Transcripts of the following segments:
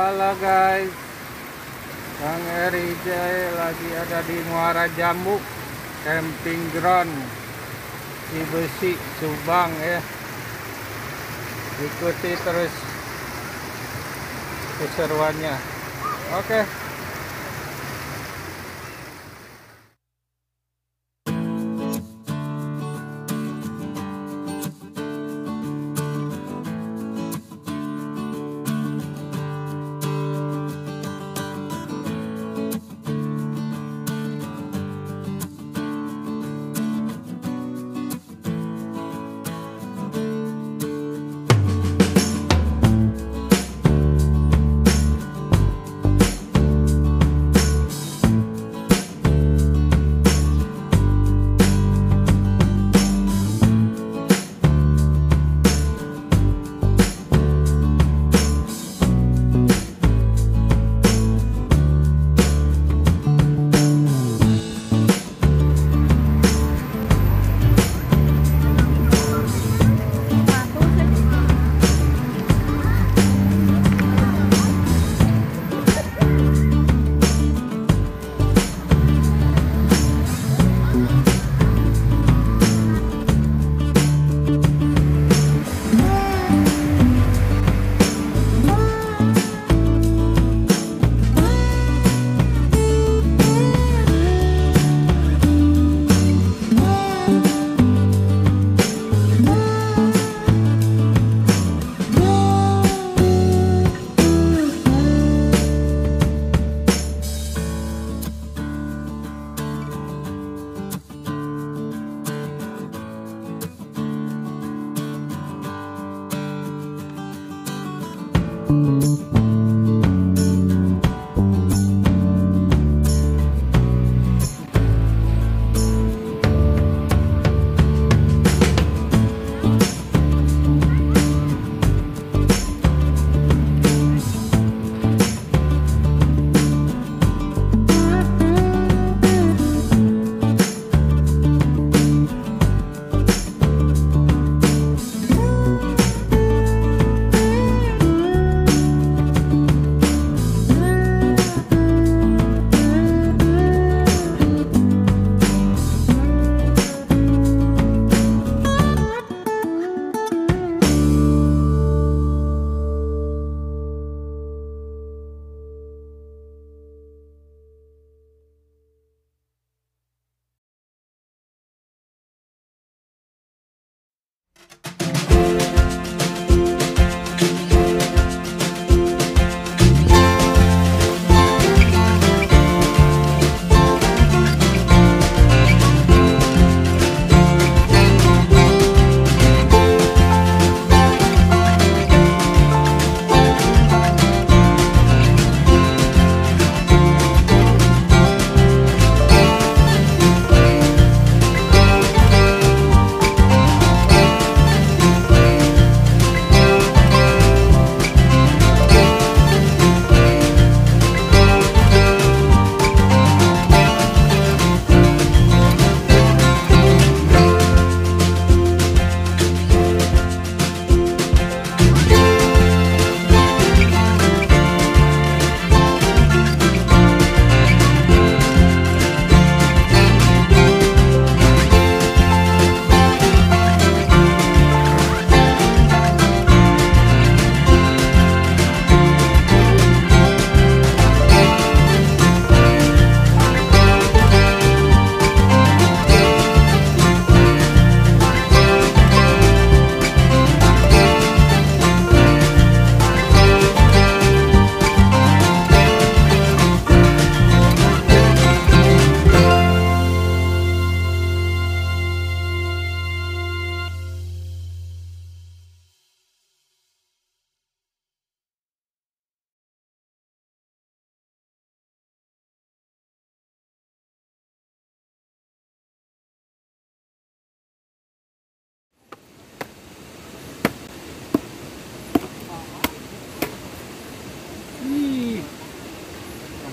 Halo guys. Bang Eri Jai lagi ada di Muara Jambu Camping ground Cibesi Subang ya. Ikuti terus keseruannya. Oke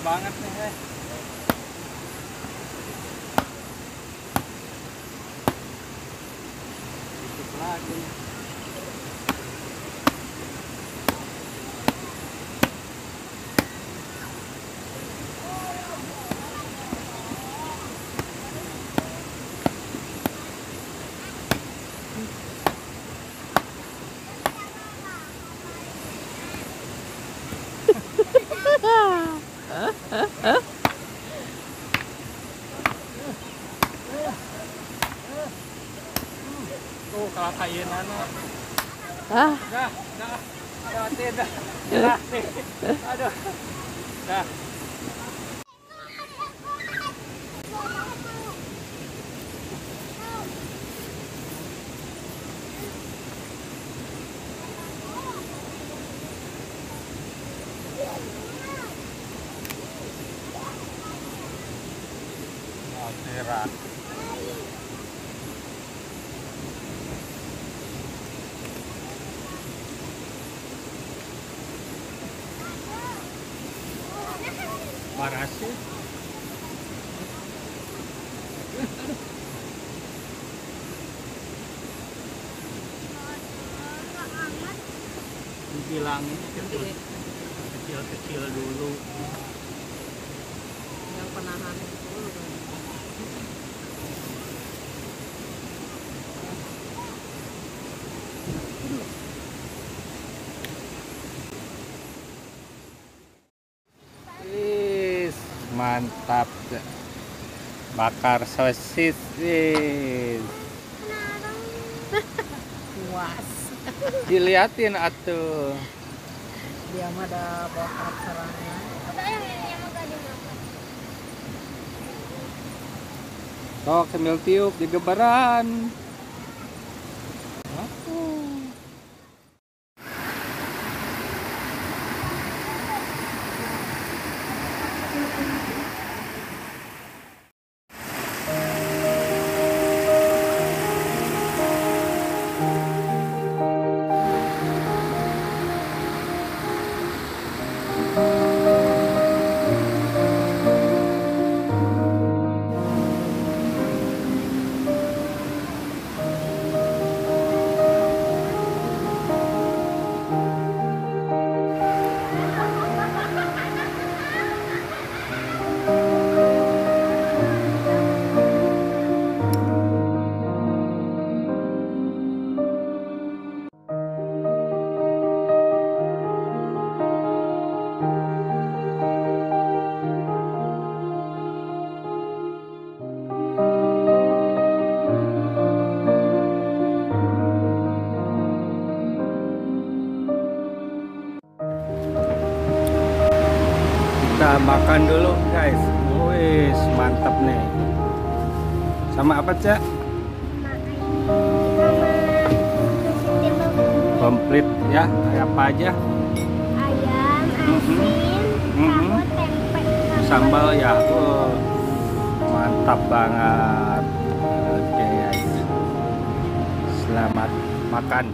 banget nih guys. Kakainan na. Ah, Dah, dah. Dah, dah. Dah. Aduh. Dah. Marah sih. Dibilangin kecil kecil dulu. yang penahan mantap. Bakar sosis. Is. Puas. Diliatin atuh. Dia mah ada bakar serangnya. Sok sambil tiup di gebaran. Kita makan dulu guys. Wis mantap nih. Sama apa cak? Komplit ya. Kayak apa aja? ayam, asin, Mhm. sama tempe. Sambal ya. Wow. Mantap banget. Oke guys. Selamat makan.